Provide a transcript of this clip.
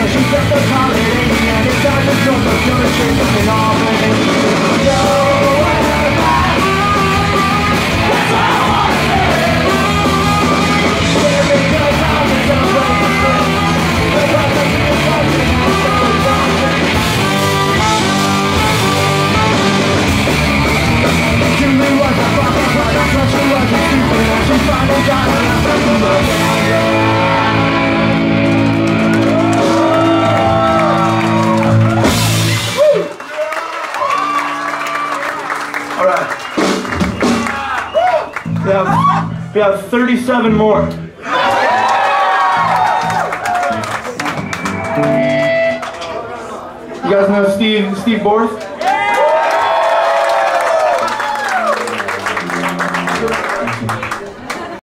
Cause she's got the quality and it's time to go, so gonna We have, we have 37 more. You guys know Steve, Steve Borth?